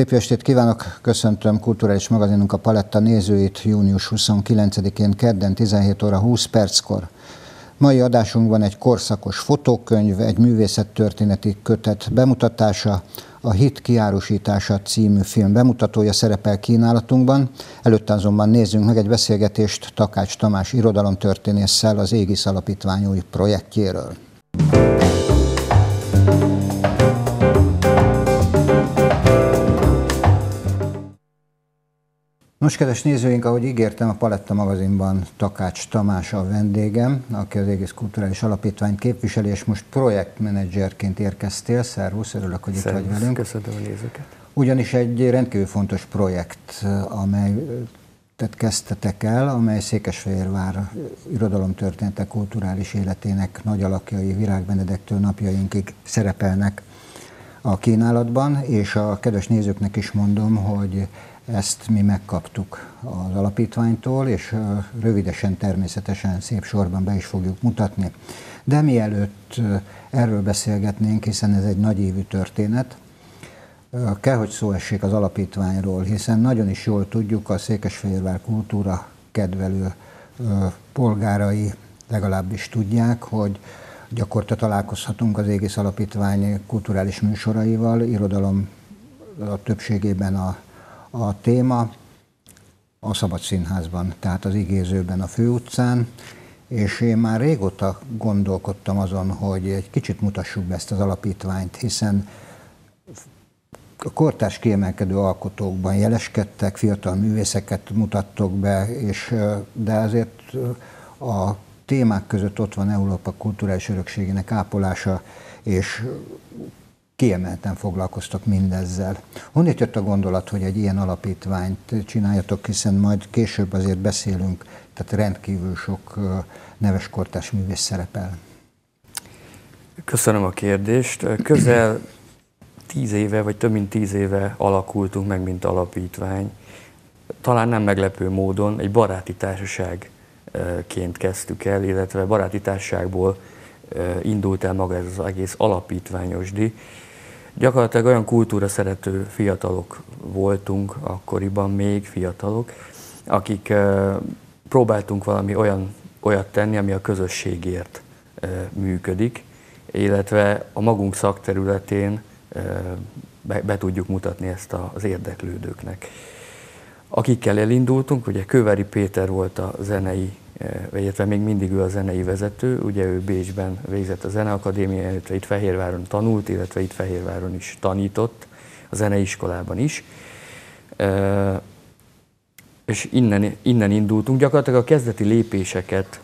Szép estét kívánok, köszöntöm kulturális magazinunk a Paletta nézőit június 29-én kedden 17 óra 20 perckor. Mai adásunkban egy korszakos fotókönyv, egy művészettörténeti kötet bemutatása, a Hit kiárusítása című film bemutatója szerepel kínálatunkban. Előtte azonban nézzünk meg egy beszélgetést Takács Tamás irodalomtörténésszel az Égis Alapítvány új projektjéről. Nos, kedves nézőink, ahogy ígértem, a Paletta magazinban Takács Tamás a vendégem, aki az egész kulturális alapítványt képviseli, és most projektmenedzserként érkeztél. Szervusz, örülök, hogy Szervusz, itt vagy velünk. Köszönöm a nézőket. Ugyanis egy rendkívül fontos projekt, amely tehát kezdtetek el, amely Székesfehérvár irodalomtörténete kulturális életének nagy alakjai Virág Benedektől napjainkig szerepelnek a kínálatban, és a kedves nézőknek is mondom, hogy ezt mi megkaptuk az alapítványtól, és rövidesen természetesen szép sorban be is fogjuk mutatni. De mielőtt erről beszélgetnénk, hiszen ez egy nagyévű történet, kell, hogy szó essék az alapítványról, hiszen nagyon is jól tudjuk, a Székesfehérvár kultúra kedvelő polgárai legalábbis tudják, hogy gyakorta találkozhatunk az Égész Alapítvány kulturális műsoraival, irodalom a többségében a a téma a Szabad Színházban, tehát az igézőben a főutcán, és én már régóta gondolkodtam azon, hogy egy kicsit mutassuk be ezt az alapítványt, hiszen a kortárs kiemelkedő alkotókban jeleskedtek, fiatal művészeket mutattok be, és, de azért a témák között ott van Európa kulturális örökségének ápolása, és kiemelten foglalkoztak mindezzel. Honnét jött a gondolat, hogy egy ilyen alapítványt csináljatok, hiszen majd később azért beszélünk, tehát rendkívül sok neves kortás művész szerepel. Köszönöm a kérdést. Közel tíz éve, vagy több mint tíz éve alakultunk meg, mint alapítvány. Talán nem meglepő módon egy baráti társaságként kezdtük el, illetve baráti társaságból indult el maga ez az egész alapítványosdi, Gyakorlatilag olyan kultúra szerető fiatalok voltunk, akkoriban még fiatalok, akik próbáltunk valami olyan, olyat tenni, ami a közösségért működik, illetve a magunk szakterületén be, be tudjuk mutatni ezt az érdeklődőknek. Akikkel elindultunk, ugye Köveri Péter volt a zenei illetve még mindig ő a zenei vezető, ugye ő Bécsben végzett a Zeneakadémia, illetve itt Fehérváron tanult, illetve itt Fehérváron is tanított, a zeneiskolában is. És innen, innen indultunk. Gyakorlatilag a kezdeti lépéseket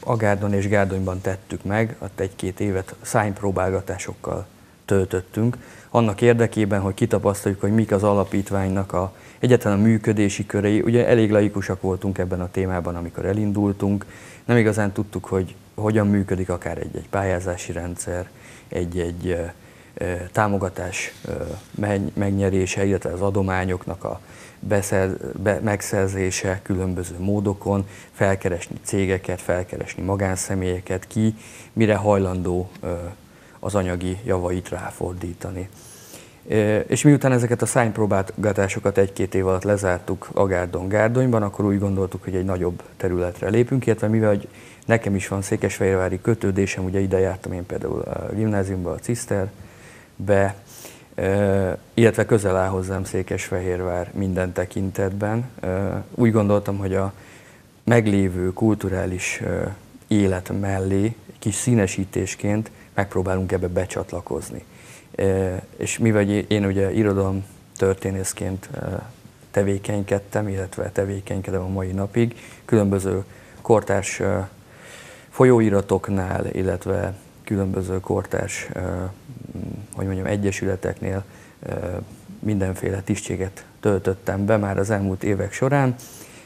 Agárdon és Gárdonyban tettük meg, ott egy-két évet szánypróbálgatásokkal töltöttünk, annak érdekében, hogy kitapasztaljuk, hogy mik az alapítványnak a egyetlen a működési körei. Ugye elég laikusak voltunk ebben a témában, amikor elindultunk, nem igazán tudtuk, hogy hogyan működik akár egy-egy pályázási rendszer, egy-egy támogatás megnyerése, illetve az adományoknak a beszer, be, megszerzése különböző módokon, felkeresni cégeket, felkeresni magánszemélyeket, ki mire hajlandó az anyagi javait ráfordítani. És miután ezeket a szánypróbálgatásokat egy-két év alatt lezártuk Agárdon Gárdonyban, akkor úgy gondoltuk, hogy egy nagyobb területre lépünk, illetve mivel hogy nekem is van székesfehérvári kötődésem, ugye ide jártam én például a gimnáziumba, a Ciszterbe, illetve közel áll hozzám Székesfehérvár minden tekintetben. Úgy gondoltam, hogy a meglévő kulturális élet mellé kis színesítésként megpróbálunk ebbe becsatlakozni. És mivel én ugye irodalom történészként tevékenykedtem, illetve tevékenykedem a mai napig, különböző kortárs folyóiratoknál, illetve különböző kortárs, hogy mondjam, egyesületeknél mindenféle tisztséget töltöttem be már az elmúlt évek során,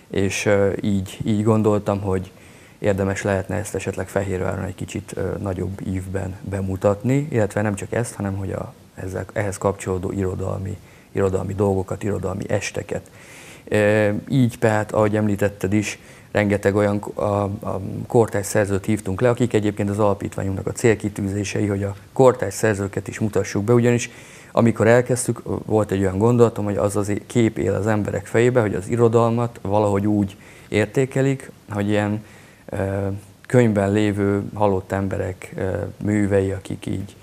és így, így gondoltam, hogy érdemes lehetne ezt esetleg Fehérváron egy kicsit nagyobb ívben bemutatni, illetve nem csak ezt, hanem hogy a, ezzel, ehhez kapcsolódó irodalmi, irodalmi dolgokat, irodalmi esteket. Így tehát, ahogy említetted is, rengeteg olyan a, a kortárs szerzőt hívtunk le, akik egyébként az alapítványunknak a célkitűzései, hogy a kortárs szerzőket is mutassuk be, ugyanis amikor elkezdtük, volt egy olyan gondolatom, hogy az az kép él az emberek fejébe, hogy az irodalmat valahogy úgy értékelik, hogy ilyen könyvben lévő halott emberek művei, akik így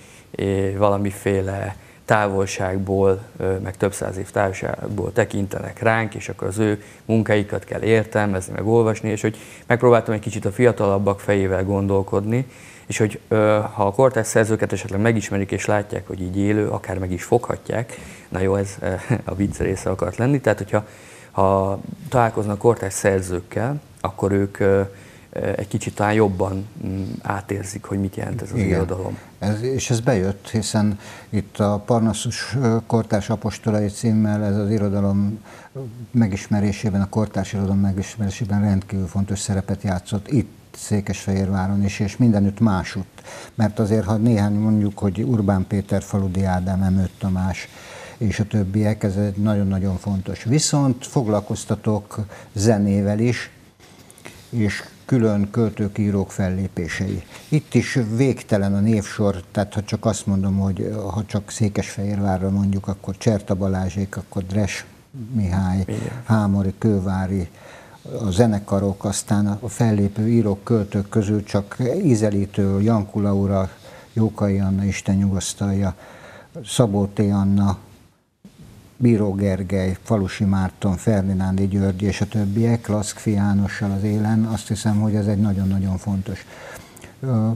valamiféle távolságból, meg több száz év távolságból tekintenek ránk, és akkor az ő munkáikat kell értelmezni, meg olvasni, és hogy megpróbáltam egy kicsit a fiatalabbak fejével gondolkodni, és hogy ha a kortárs szerzőket esetleg megismerik és látják, hogy így élő, akár meg is foghatják, na jó, ez a vicc része akart lenni, tehát hogyha ha találkoznak kortárs szerzőkkel, akkor ők egy kicsit talán jobban mm, átérzik, hogy mit jelent ez az Igen. irodalom. Ez, és ez bejött, hiszen itt a Parnassus kortárs apostolai címmel ez az irodalom megismerésében, a kortárs irodalom megismerésében rendkívül fontos szerepet játszott itt Székesfehérváron is, és mindenütt másutt. Mert azért, ha néhány mondjuk, hogy Urbán Péter, Faludi Ádám, Emőtt Tamás, és a többiek, ez egy nagyon-nagyon fontos. Viszont foglalkoztatok zenével is, és külön költők, írók fellépései. Itt is végtelen a névsor, tehát ha csak azt mondom, hogy ha csak Székesfehérvárra mondjuk, akkor Cserta Balázsék, akkor Dres Mihály, Igen. Hámori, Kővári, a zenekarok, aztán a fellépő írók, költők közül csak ízelítő Janku Laura, Jókai Anna, Isten nyugasztalja, Szabó T. Anna, Bíró Gergely, Falusi Márton, Ferdinándi György és a többiek, Laszkfi Jánossal az élen, azt hiszem, hogy ez egy nagyon-nagyon fontos.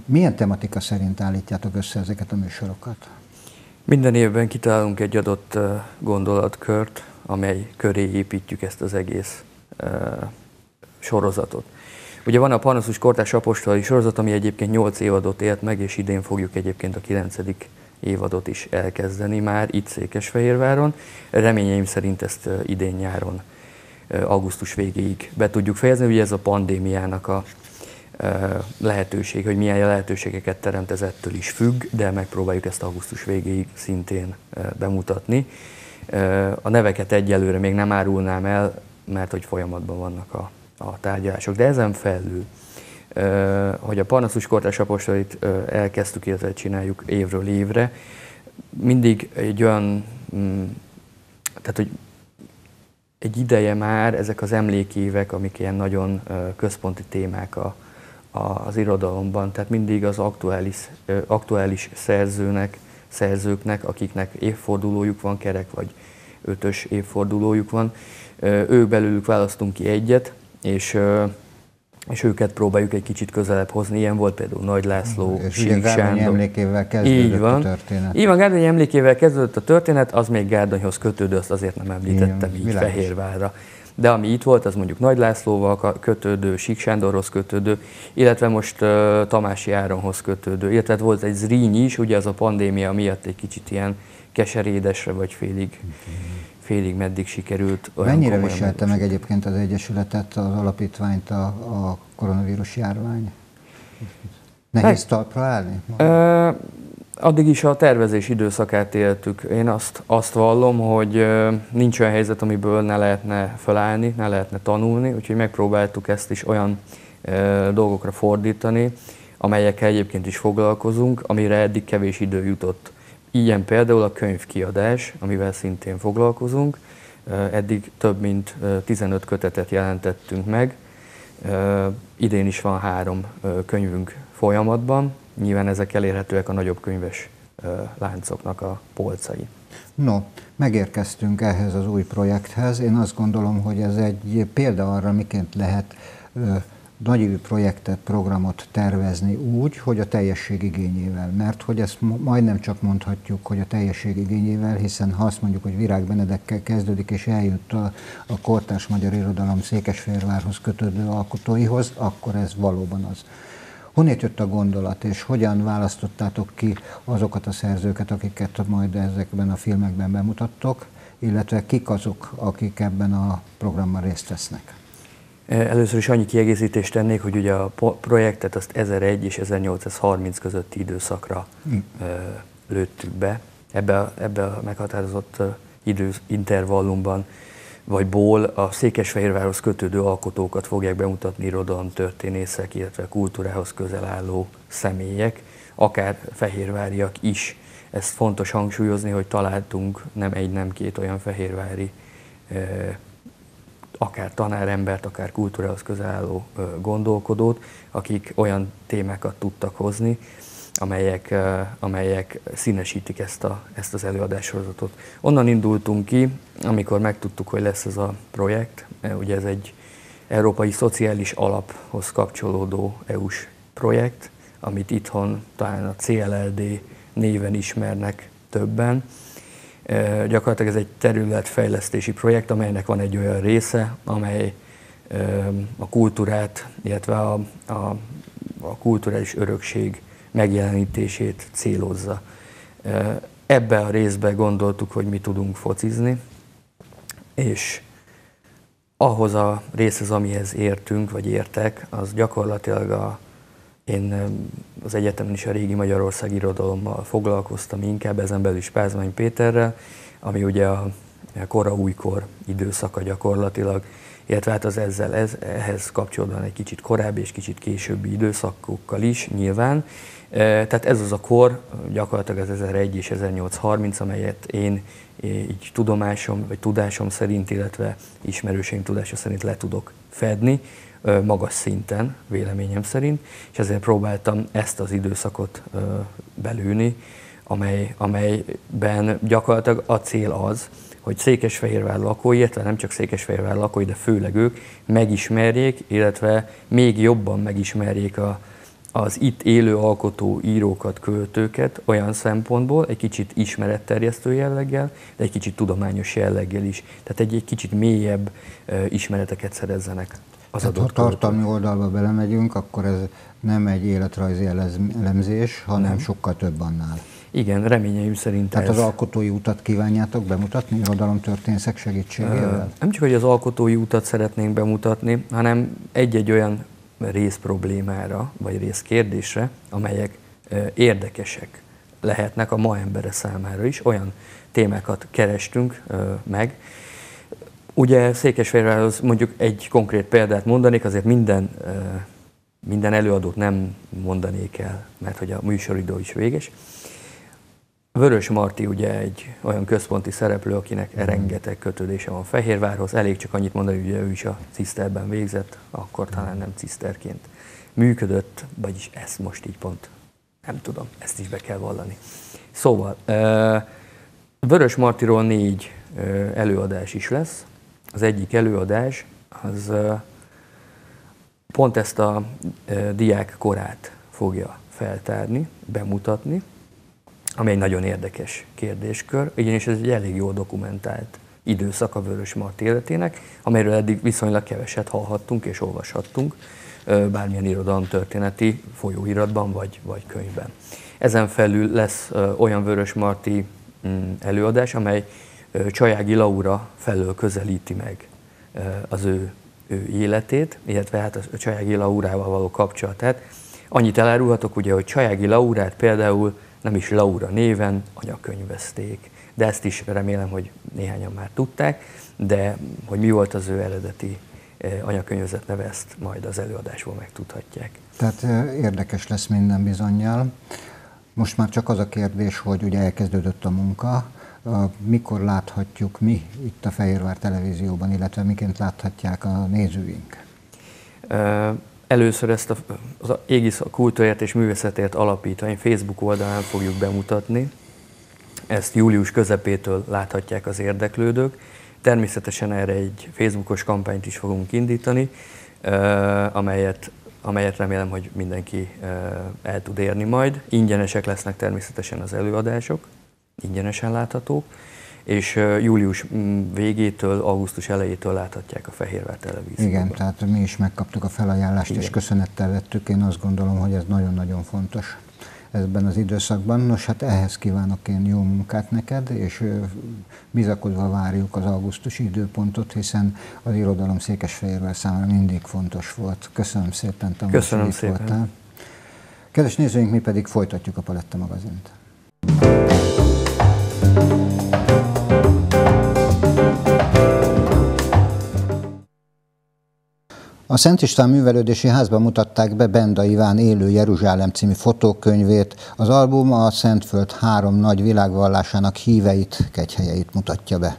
Milyen tematika szerint állítjátok össze ezeket a műsorokat? Minden évben kitalálunk egy adott gondolatkört, amely köré építjük ezt az egész sorozatot. Ugye van a Panaszus Kortás Apostolai sorozat, ami egyébként 8 évadot élt meg, és idén fogjuk egyébként a 9 évadot is elkezdeni már itt Székesfehérváron. Reményeim szerint ezt idén nyáron, augusztus végéig be tudjuk fejezni. Ugye ez a pandémiának a lehetőség, hogy milyen lehetőségeket teremt, ez ettől is függ, de megpróbáljuk ezt augusztus végéig szintén bemutatni. A neveket egyelőre még nem árulnám el, mert hogy folyamatban vannak a, a tárgyalások. De ezen felül hogy a Parnaszus kortás apostolit elkezdtük, illetve csináljuk évről évre, mindig egy olyan, mm, tehát hogy egy ideje már ezek az emlékévek, amik ilyen nagyon központi témák a, a, az irodalomban, tehát mindig az aktuális, aktuális szerzőnek, szerzőknek, akiknek évfordulójuk van, kerek vagy ötös évfordulójuk van, ők belőlük választunk ki egyet, és és őket próbáljuk egy kicsit közelebb hozni. Ilyen volt például Nagy László, és Sík Sándor. emlékével kezdődött Így van. a történet. Így van, Gárdonyi emlékével kezdődött a történet, az még Gárdonyhoz kötődő, azt azért nem említettem Igen, így világos. Fehérvárra. De ami itt volt, az mondjuk Nagy Lászlóval kötődő, Sík Sándorhoz kötődő, illetve most uh, Tamási Áronhoz kötődő, illetve volt egy Zrínyi is, ugye az a pandémia miatt egy kicsit ilyen keserédesre vagy félig uh-huh félig meddig sikerült. Mennyire viselte meg egyébként az Egyesületet, az alapítványt a, a koronavírus járvány? Nehéz talpra állni? Ö, addig is a tervezés időszakát éltük. Én azt, azt vallom, hogy nincs olyan helyzet, amiből ne lehetne felállni, ne lehetne tanulni, úgyhogy megpróbáltuk ezt is olyan ö, dolgokra fordítani, amelyekkel egyébként is foglalkozunk, amire eddig kevés idő jutott. Ilyen például a könyvkiadás, amivel szintén foglalkozunk. Eddig több mint 15 kötetet jelentettünk meg. Idén is van három könyvünk folyamatban. Nyilván ezek elérhetőek a nagyobb könyves láncoknak a polcai. No, megérkeztünk ehhez az új projekthez. Én azt gondolom, hogy ez egy példa arra, miként lehet nagyívű projektet, programot tervezni úgy, hogy a teljesség igényével. Mert hogy ezt majdnem csak mondhatjuk, hogy a teljesség igényével, hiszen ha azt mondjuk, hogy Virág Benedekkel kezdődik és eljut a, a kortárs magyar irodalom Székesfehérvárhoz kötődő alkotóihoz, akkor ez valóban az. Honnét jött a gondolat, és hogyan választottátok ki azokat a szerzőket, akiket majd ezekben a filmekben bemutattok, illetve kik azok, akik ebben a programban részt vesznek? Először is annyi kiegészítést tennék, hogy ugye a projektet azt 1001 és 1830 közötti időszakra hm. lőttük be. Ebbe a, ebbe a meghatározott időintervallumban vagy ból a Székesfehérvárhoz kötődő alkotókat fogják bemutatni irodalomtörténészek, illetve kultúrához közel álló személyek, akár fehérváriak is ezt fontos hangsúlyozni, hogy találtunk nem egy, nem két olyan fehérvári akár tanárembert, akár kultúrához közel gondolkodót, akik olyan témákat tudtak hozni, amelyek, amelyek színesítik ezt, a, ezt az előadássorozatot. Onnan indultunk ki, amikor megtudtuk, hogy lesz ez a projekt, ugye ez egy Európai Szociális Alaphoz kapcsolódó EU-s projekt, amit itthon talán a CLLD néven ismernek többen. Gyakorlatilag ez egy területfejlesztési projekt, amelynek van egy olyan része, amely a kultúrát, illetve a, a, a kulturális örökség megjelenítését célozza. Ebbe a részbe gondoltuk, hogy mi tudunk focizni, és ahhoz a részhez, amihez értünk, vagy értek, az gyakorlatilag a, én az egyetemen is a régi Magyarország irodalommal foglalkoztam inkább, ezen belül is Pázmány Péterrel, ami ugye a, kora újkor időszaka gyakorlatilag, illetve hát az ezzel ez, ehhez kapcsolódóan egy kicsit korábbi és kicsit későbbi időszakokkal is nyilván. E, tehát ez az a kor, gyakorlatilag az 1001 és 1830, amelyet én így tudomásom, vagy tudásom szerint, illetve ismerőseim tudása szerint le tudok fedni, magas szinten, véleményem szerint, és ezért próbáltam ezt az időszakot belülni, amely, amelyben gyakorlatilag a cél az, hogy Székesfehérvár lakói, illetve nem csak Székesfehérvár lakói, de főleg ők megismerjék, illetve még jobban megismerjék a, az itt élő alkotó írókat, költőket olyan szempontból, egy kicsit ismeretterjesztő jelleggel, de egy kicsit tudományos jelleggel is. Tehát egy, egy kicsit mélyebb uh, ismereteket szerezzenek az Tehát adott ha tartalmi költő. oldalba belemegyünk, akkor ez nem egy életrajzi elemzés, hanem uh-huh. sokkal több annál. Igen, reményeim szerint Tehát ez. az alkotói utat kívánjátok bemutatni irodalomtörténészek segítségével? Nem csak, hogy az alkotói utat szeretnénk bemutatni, hanem egy-egy olyan rész problémára, vagy rész kérdésre, amelyek érdekesek lehetnek a ma embere számára is. Olyan témákat kerestünk meg. Ugye Székesfehérvárhoz mondjuk egy konkrét példát mondanék, azért minden, minden előadót nem mondanék el, mert hogy a műsoridő is véges. Vörös Marti ugye egy olyan központi szereplő, akinek mm. rengeteg kötődése van Fehérvárhoz. Elég csak annyit mondani, hogy ő is a ciszterben végzett, akkor talán nem ciszterként működött, vagyis ezt most így pont nem tudom, ezt is be kell vallani. Szóval, Vörös Martiról négy előadás is lesz. Az egyik előadás az pont ezt a diák korát fogja feltárni, bemutatni, ami egy nagyon érdekes kérdéskör, ugyanis ez egy elég jól dokumentált időszak a Vörös Mart életének, amelyről eddig viszonylag keveset hallhattunk és olvashattunk bármilyen irodalomtörténeti folyóiratban vagy, vagy könyvben. Ezen felül lesz olyan Vörös Marti mm, előadás, amely Csajági Laura felől közelíti meg az ő, ő életét, illetve hát a Csajági Laurával való kapcsolatát. Annyit elárulhatok ugye, hogy Csajági Laurát például nem is Laura néven anyakönyvezték. De ezt is remélem, hogy néhányan már tudták, de hogy mi volt az ő eredeti eh, anyakönyvezet neve, ezt majd az előadásból megtudhatják. Tehát eh, érdekes lesz minden bizonyal. Most már csak az a kérdés, hogy ugye elkezdődött a munka, mikor láthatjuk mi itt a Fehérvár televízióban, illetve miként láthatják a nézőink? Először ezt a, az Égisz a Kultúrért és Művészetért Alapítvány Facebook oldalán fogjuk bemutatni. Ezt július közepétől láthatják az érdeklődők. Természetesen erre egy Facebookos kampányt is fogunk indítani, amelyet, amelyet remélem, hogy mindenki el tud érni majd. Ingyenesek lesznek természetesen az előadások, ingyenesen láthatók és július mm, végétől, augusztus elejétől láthatják a Fehérvár televízióban. Igen, tehát mi is megkaptuk a felajánlást, Igen. és köszönettel vettük. Én azt gondolom, hogy ez nagyon-nagyon fontos ebben az időszakban. Nos, hát ehhez kívánok én jó munkát neked, és bizakodva várjuk az augusztusi időpontot, hiszen az irodalom Székesfehérvár számára mindig fontos volt. Köszönöm szépen, Tamás, Köszönöm szépen. Voltál. Kedves nézőink, mi pedig folytatjuk a Paletta magazint. A Szent István Művelődési Házban mutatták be Benda Iván Élő Jeruzsálem című fotókönyvét. Az album a Szentföld három nagy világvallásának híveit, kegyhelyeit mutatja be.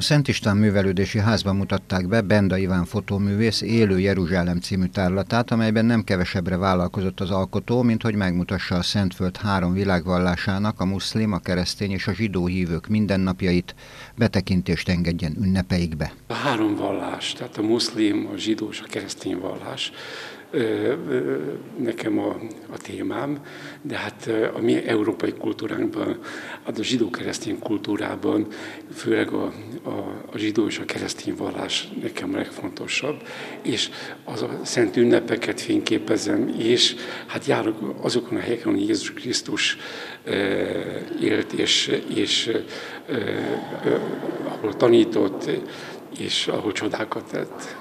A Szent István Művelődési Házban mutatták be Benda Iván fotóművész Élő Jeruzsálem című tárlatát, amelyben nem kevesebbre vállalkozott az alkotó, mint hogy megmutassa a Szentföld három világvallásának, a muszlim, a keresztény és a zsidó hívők mindennapjait, betekintést engedjen ünnepeikbe. A három vallás, tehát a muszlim, a zsidó és a keresztény vallás nekem a, a témám, de hát a mi európai kultúránkban, hát a zsidó-keresztény kultúrában, főleg a, a, a zsidó és a keresztény vallás nekem a legfontosabb, és az a szent ünnepeket fényképezem, és hát járok azokon a helyeken, ahol Jézus Krisztus élt, és, és ahol tanított, és ahol csodákat tett.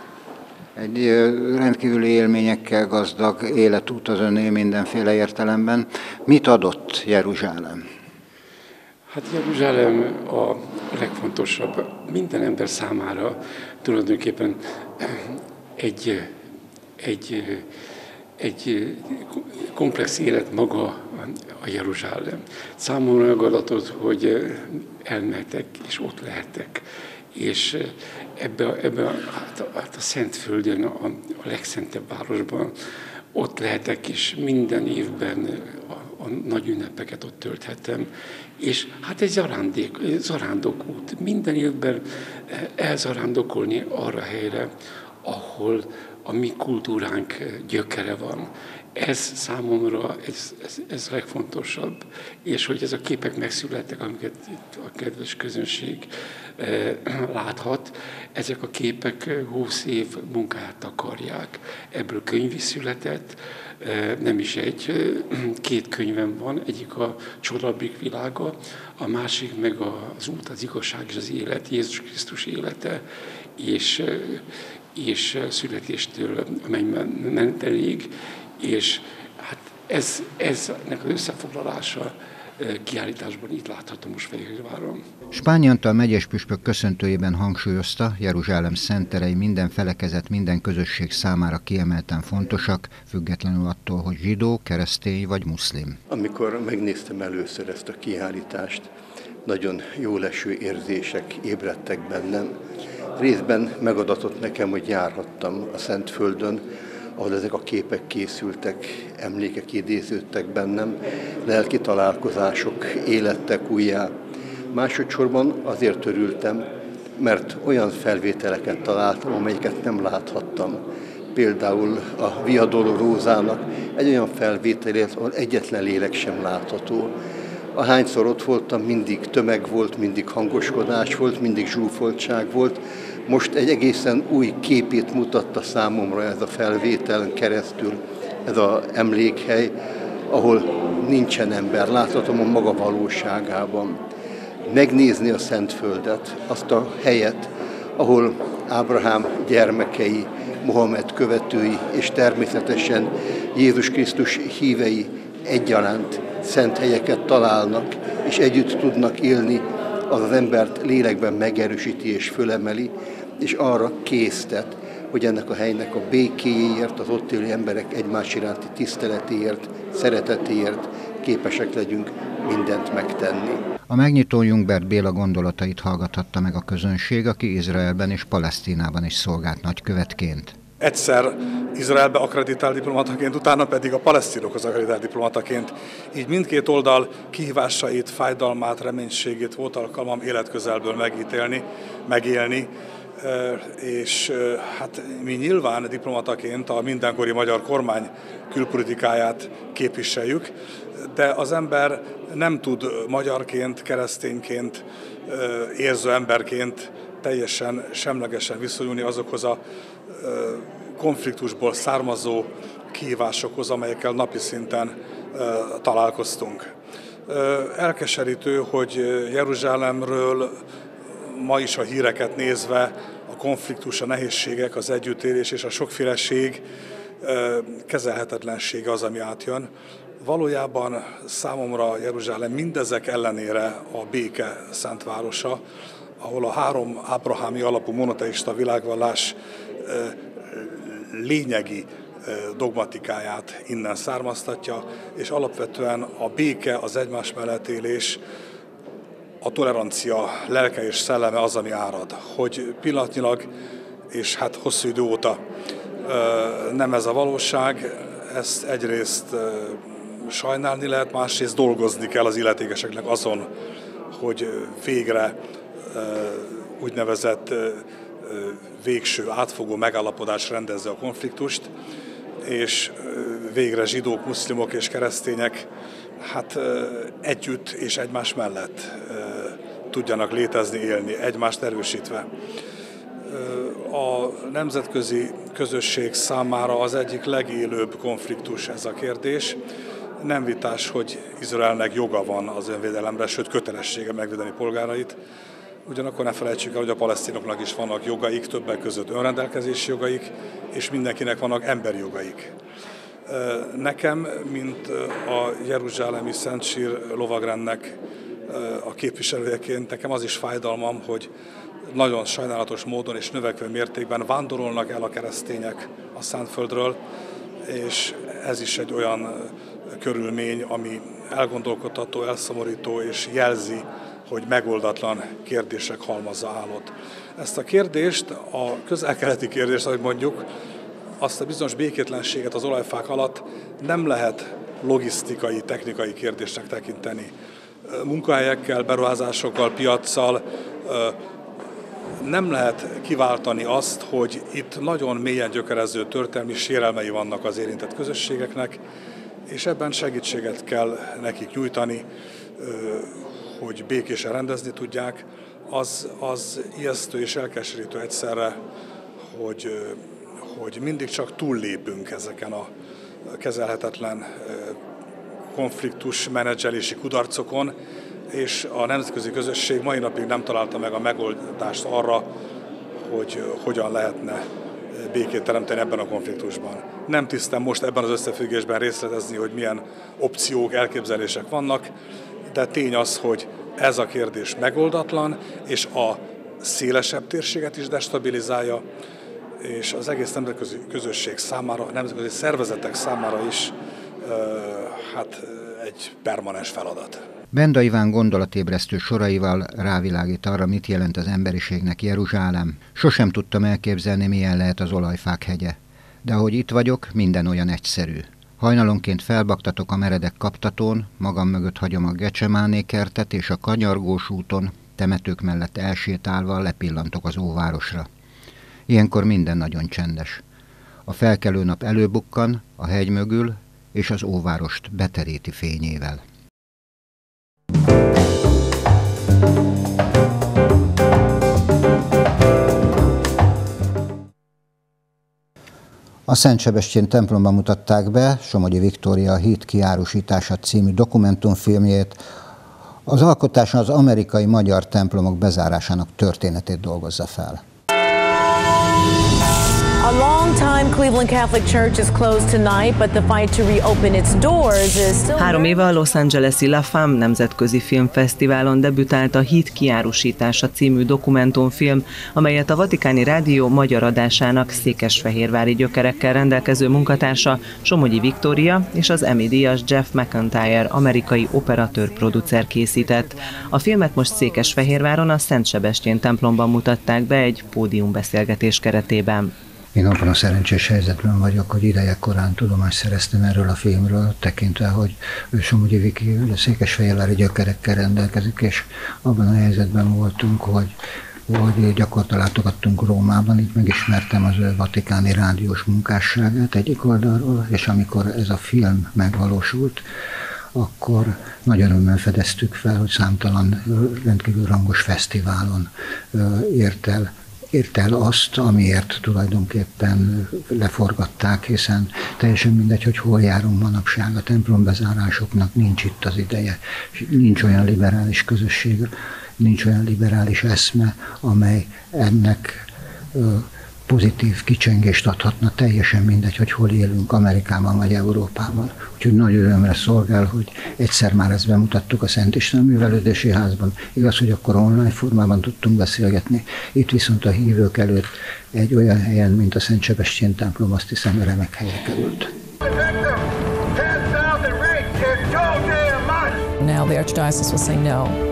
Egy rendkívüli élményekkel gazdag életút az öné mindenféle értelemben. Mit adott Jeruzsálem? Hát Jeruzsálem a legfontosabb. Minden ember számára tulajdonképpen egy, egy, egy komplex élet maga a Jeruzsálem. Számomra megadatott, hogy elmehetek és ott lehetek és ebbe, ebbe hát hát a Szentföldön, a, a legszentebb városban ott lehetek, és minden évben a, a nagy ünnepeket ott tölthetem. És hát egy zarándék, zarándokút, minden évben elzarándokolni arra helyre, ahol a mi kultúránk gyökere van. Ez számomra, ez, ez, ez legfontosabb, és hogy ez a képek megszülettek, amiket itt a kedves közönség eh, láthat, ezek a képek 20 év munkáját akarják. Ebből könyv is született, eh, nem is egy, eh, két könyvem van, egyik a Csodabik világa, a másik meg az út, az igazság és az élet, Jézus Krisztus élete, és, és születéstől a menteléig, és hát ez, ez ennek az összefoglalása kiállításban itt látható most Fehérváron. Spány Antal megyes püspök köszöntőjében hangsúlyozta, Jeruzsálem szenterei minden felekezet, minden közösség számára kiemelten fontosak, függetlenül attól, hogy zsidó, keresztény vagy muszlim. Amikor megnéztem először ezt a kiállítást, nagyon jó leső érzések ébredtek bennem. Részben megadatott nekem, hogy járhattam a Szentföldön, ahol ezek a képek készültek, emlékek idéződtek bennem, lelki találkozások élettek újjá. Másodszorban azért örültem, mert olyan felvételeket találtam, amelyeket nem láthattam. Például a Via Dolorosának egy olyan felvételét, ahol egyetlen lélek sem látható. Ahányszor ott voltam, mindig tömeg volt, mindig hangoskodás volt, mindig zsúfoltság volt, most egy egészen új képét mutatta számomra ez a felvételen keresztül, ez az emlékhely, ahol nincsen ember, láthatom a maga valóságában. Megnézni a Szentföldet, azt a helyet, ahol Ábrahám gyermekei, Mohamed követői és természetesen Jézus Krisztus hívei egyaránt szent helyeket találnak, és együtt tudnak élni, az az embert lélekben megerősíti és fölemeli, és arra késztet, hogy ennek a helynek a békéjéért, az ott élő emberek egymás iránti tiszteletéért, szeretetéért képesek legyünk mindent megtenni. A megnyitó Jungbert Béla gondolatait hallgathatta meg a közönség, aki Izraelben és Palesztinában is szolgált nagykövetként egyszer Izraelbe akreditált diplomataként, utána pedig a palesztinokhoz akreditált diplomataként. Így mindkét oldal kihívásait, fájdalmát, reménységét volt alkalmam életközelből megítélni, megélni, és hát mi nyilván diplomataként a mindenkori magyar kormány külpolitikáját képviseljük, de az ember nem tud magyarként, keresztényként, érző emberként teljesen semlegesen viszonyulni azokhoz a konfliktusból származó kihívásokhoz, amelyekkel napi szinten találkoztunk. Elkeserítő, hogy Jeruzsálemről ma is a híreket nézve a konfliktus, a nehézségek, az együttélés és a sokféleség kezelhetetlensége az, ami átjön. Valójában számomra Jeruzsálem mindezek ellenére a béke szentvárosa, ahol a három ábrahámi alapú monoteista világvallás lényegi dogmatikáját innen származtatja, és alapvetően a béke, az egymás mellett élés, a tolerancia lelke és szelleme az, ami árad. Hogy pillanatnyilag, és hát hosszú idő óta nem ez a valóság, ezt egyrészt sajnálni lehet, másrészt dolgozni kell az illetékeseknek azon, hogy végre úgynevezett végső átfogó megállapodás rendezze a konfliktust, és végre zsidók, muszlimok és keresztények hát együtt és egymás mellett tudjanak létezni, élni, egymást erősítve. A nemzetközi közösség számára az egyik legélőbb konfliktus ez a kérdés. Nem vitás, hogy Izraelnek joga van az önvédelemre, sőt kötelessége megvédeni polgárait. Ugyanakkor ne felejtsük el, hogy a palesztinoknak is vannak jogaik, többek között önrendelkezési jogaik, és mindenkinek vannak emberi jogaik. Nekem, mint a Jeruzsálemi Szentsír lovagrendnek a képviselőjeként, nekem az is fájdalmam, hogy nagyon sajnálatos módon és növekvő mértékben vándorolnak el a keresztények a Szentföldről, és ez is egy olyan körülmény, ami elgondolkodható, elszomorító és jelzi, hogy megoldatlan kérdések halmazza állott. Ezt a kérdést, a közel-keleti kérdést, ahogy mondjuk, azt a bizonyos békétlenséget az olajfák alatt nem lehet logisztikai, technikai kérdésnek tekinteni. Munkahelyekkel, beruházásokkal, piaccal nem lehet kiváltani azt, hogy itt nagyon mélyen gyökerező történelmi sérelmei vannak az érintett közösségeknek, és ebben segítséget kell nekik nyújtani, hogy békésen rendezni tudják. Az, az ijesztő és elkeserítő egyszerre, hogy hogy mindig csak túllépünk ezeken a kezelhetetlen konfliktus menedzselési kudarcokon, és a nemzetközi közösség mai napig nem találta meg a megoldást arra, hogy hogyan lehetne békét teremteni ebben a konfliktusban. Nem tisztem most ebben az összefüggésben részletezni, hogy milyen opciók, elképzelések vannak, de tény az, hogy ez a kérdés megoldatlan, és a szélesebb térséget is destabilizálja, és az egész nemzetközi közösség számára, nemzetközi szervezetek számára is hát egy permanens feladat. Benda Iván gondolatébresztő soraival rávilágít arra, mit jelent az emberiségnek Jeruzsálem. Sosem tudtam elképzelni, milyen lehet az olajfák hegye. De ahogy itt vagyok, minden olyan egyszerű. Hajnalonként felbaktatok a meredek kaptatón, magam mögött hagyom a Gecsemáné kertet, és a kanyargós úton, temetők mellett elsétálva lepillantok az óvárosra. Ilyenkor minden nagyon csendes. A felkelő nap előbukkan a hegy mögül, és az óvárost beteríti fényével. A Szent Sebestyén templomban mutatták be Somogyi Viktória híd kiárusítása című dokumentumfilmjét. Az alkotáson az amerikai magyar templomok bezárásának történetét dolgozza fel. Cleveland Catholic Church is closed tonight, but the fight to reopen its doors is still... Három éve a Los Angeles-i La Femme nemzetközi filmfesztiválon debütált a Hit kiárusítása című dokumentumfilm, amelyet a Vatikáni Rádió magyar adásának székesfehérvári gyökerekkel rendelkező munkatársa Somogyi Viktória és az Emmy díjas Jeff McIntyre amerikai operatőr-producer készített. A filmet most Székesfehérváron a Szent Sebestyén templomban mutatták be egy pódiumbeszélgetés keretében. Én abban a szerencsés helyzetben vagyok, hogy ideje korán tudomást szereztem erről a filmről, tekintve, hogy Somogyi Viki székesfehérvári gyökerekkel rendelkezik, és abban a helyzetben voltunk, hogy hogy gyakorta látogattunk Rómában, így megismertem az ő vatikáni rádiós munkásságát egyik oldalról, és amikor ez a film megvalósult, akkor nagy örömmel fedeztük fel, hogy számtalan rendkívül rangos fesztiválon ért el ért el azt, amiért tulajdonképpen leforgatták, hiszen teljesen mindegy, hogy hol járunk manapság. A templombezárásoknak nincs itt az ideje. Nincs olyan liberális közösség, nincs olyan liberális eszme, amely ennek pozitív kicsengést adhatna, teljesen mindegy, hogy hol élünk, Amerikában vagy Európában. Úgyhogy nagy örömre szolgál, hogy egyszer már ezt bemutattuk a Szent István Művelődési Házban. Igaz, hogy akkor online formában tudtunk beszélgetni. Itt viszont a hívők előtt egy olyan helyen, mint a Szent Sebestyén templom, azt hiszem remek helyre került. Now the Archdiocese will say no.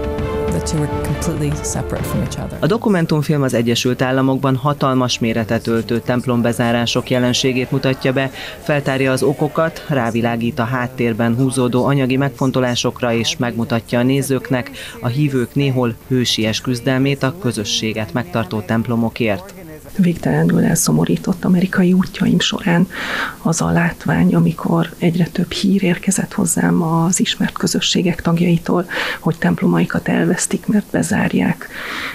A dokumentumfilm az Egyesült Államokban hatalmas méretet öltő templombezárások jelenségét mutatja be, feltárja az okokat, rávilágít a háttérben húzódó anyagi megfontolásokra és megmutatja a nézőknek, a hívők néhol hősies küzdelmét a közösséget megtartó templomokért végtelenül elszomorított amerikai útjaim során az a látvány, amikor egyre több hír érkezett hozzám az ismert közösségek tagjaitól, hogy templomaikat elvesztik, mert bezárják,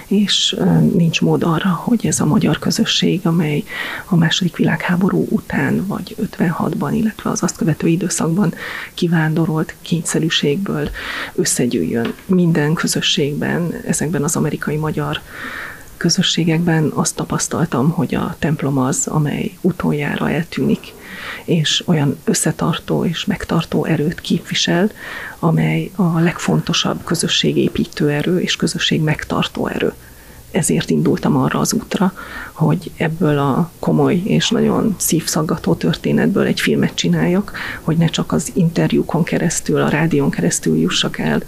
és nincs mód arra, hogy ez a magyar közösség, amely a második világháború után, vagy 56-ban, illetve az azt követő időszakban kivándorolt kényszerűségből összegyűjjön minden közösségben, ezekben az amerikai magyar közösségekben azt tapasztaltam, hogy a templom az, amely utoljára eltűnik, és olyan összetartó és megtartó erőt képvisel, amely a legfontosabb közösségépítő erő és közösség megtartó erő ezért indultam arra az útra, hogy ebből a komoly és nagyon szívszaggató történetből egy filmet csináljak, hogy ne csak az interjúkon keresztül, a rádión keresztül jussak el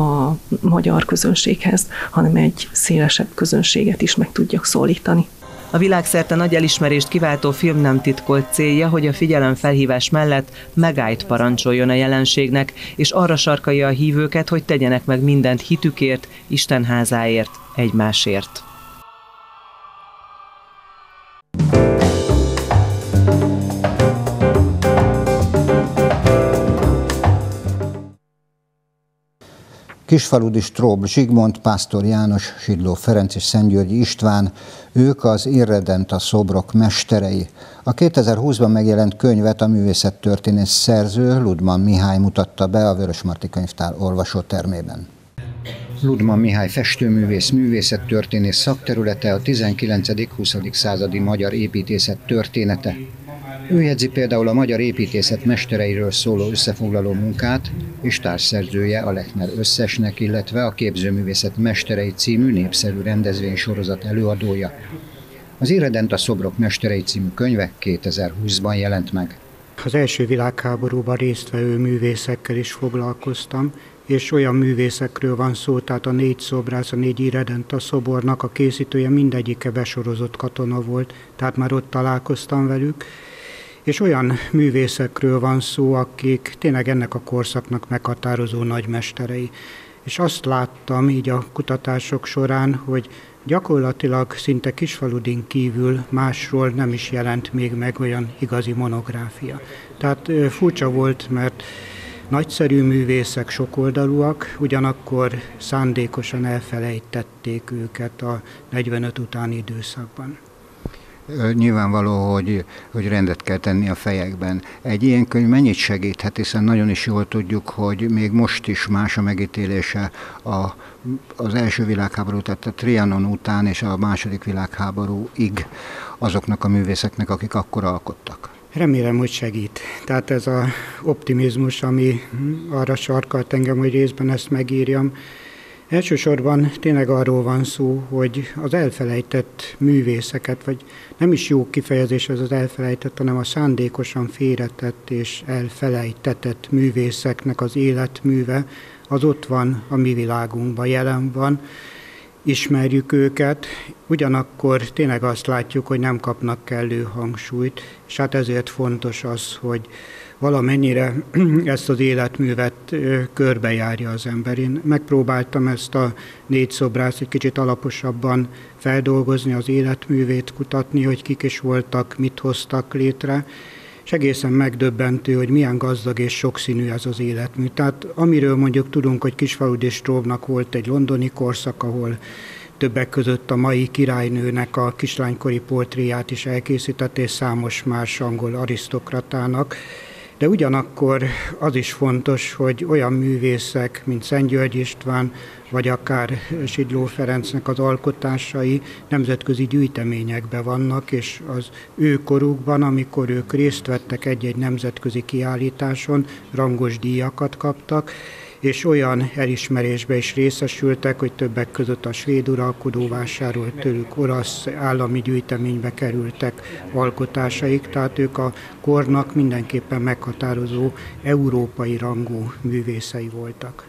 a magyar közönséghez, hanem egy szélesebb közönséget is meg tudjak szólítani. A világszerte nagy elismerést kiváltó film nem titkolt célja, hogy a figyelemfelhívás mellett megállt parancsoljon a jelenségnek, és arra sarkalja a hívőket, hogy tegyenek meg mindent hitükért, Isten házáért, egymásért. Kisfaludi Strób Zsigmond, Pásztor János, Sidló Ferenc és Szentgyörgyi István, ők az irredent a szobrok mesterei. A 2020-ban megjelent könyvet a művészettörténész szerző Ludman Mihály mutatta be a Vörösmarty könyvtár olvasótermében. Ludman Mihály festőművész, művészettörténész szakterülete a 19.-20. századi magyar építészet története. Ő jegyzi például a magyar építészet mestereiről szóló összefoglaló munkát, és társszerzője a Lechner összesnek, illetve a Képzőművészet Mesterei című népszerű rendezvény sorozat előadója. Az Irredent a szobrok mesterei című könyve 2020-ban jelent meg. Az első világháborúban résztvevő művészekkel is foglalkoztam, és olyan művészekről van szó, tehát a négy szobrász, a négy Irredent a szobornak a készítője mindegyike besorozott katona volt, tehát már ott találkoztam velük, és olyan művészekről van szó, akik tényleg ennek a korszaknak meghatározó nagymesterei. És azt láttam így a kutatások során, hogy gyakorlatilag szinte Kisfaludin kívül másról nem is jelent még meg olyan igazi monográfia. Tehát furcsa volt, mert nagyszerű művészek sokoldalúak, ugyanakkor szándékosan elfelejtették őket a 45 utáni időszakban nyilvánvaló, hogy, hogy rendet kell tenni a fejekben. Egy ilyen könyv mennyit segíthet, hiszen nagyon is jól tudjuk, hogy még most is más a megítélése a, az első világháború, tehát a Trianon után és a második világháborúig azoknak a művészeknek, akik akkor alkottak. Remélem, hogy segít. Tehát ez az optimizmus, ami arra sarkalt engem, hogy részben ezt megírjam, Elsősorban tényleg arról van szó, hogy az elfelejtett művészeket, vagy nem is jó kifejezés ez az elfelejtett, hanem a szándékosan félretett és elfelejtetett művészeknek az életműve, az ott van a mi világunkban, jelen van, ismerjük őket, ugyanakkor tényleg azt látjuk, hogy nem kapnak kellő hangsúlyt, és hát ezért fontos az, hogy valamennyire ezt az életművet körbejárja az ember. Én megpróbáltam ezt a négy szobrász egy kicsit alaposabban feldolgozni, az életművét kutatni, hogy kik is voltak, mit hoztak létre, és egészen megdöbbentő, hogy milyen gazdag és sokszínű ez az életmű. Tehát amiről mondjuk tudunk, hogy Kisfaludi Stróbnak volt egy londoni korszak, ahol többek között a mai királynőnek a kislánykori portréját is elkészített, és számos más angol arisztokratának, de ugyanakkor az is fontos, hogy olyan művészek, mint Szent György István, vagy akár Sidló Ferencnek az alkotásai nemzetközi gyűjteményekben vannak, és az ő korukban, amikor ők részt vettek egy-egy nemzetközi kiállításon, rangos díjakat kaptak, és olyan elismerésbe is részesültek, hogy többek között a svéd uralkodó vásárolt tőlük olasz állami gyűjteménybe kerültek alkotásaik, tehát ők a kornak mindenképpen meghatározó európai rangú művészei voltak.